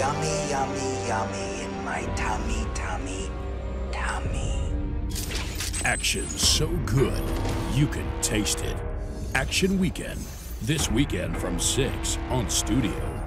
yummy, yummy, yummy in my tummy, tummy, tummy. Action so good, you can taste it. Action Weekend, this weekend from 6 on Studio.